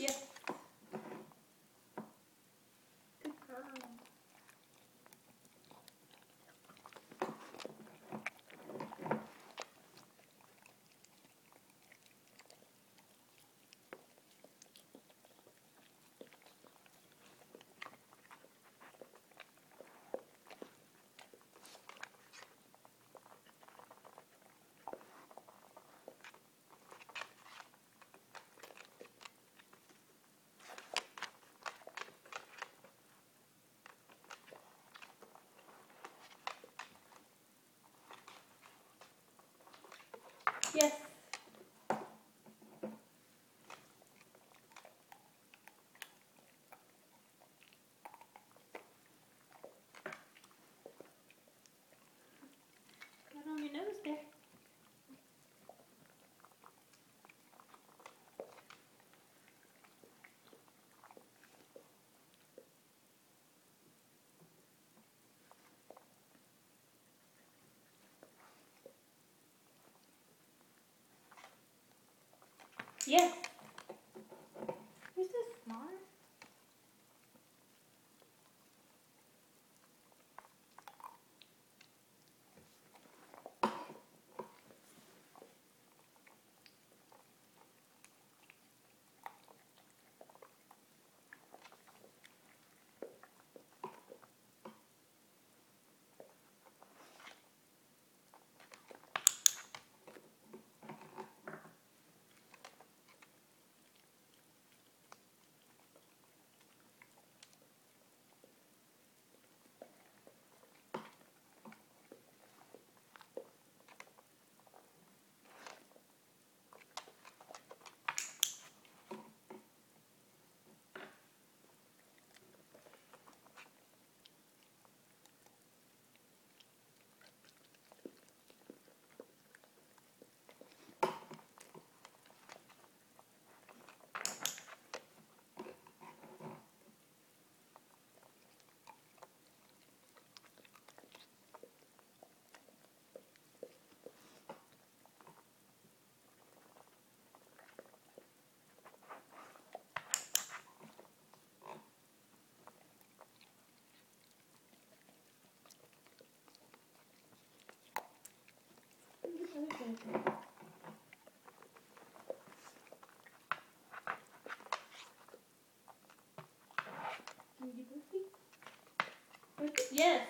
Yes. Yes. Yes. Yes.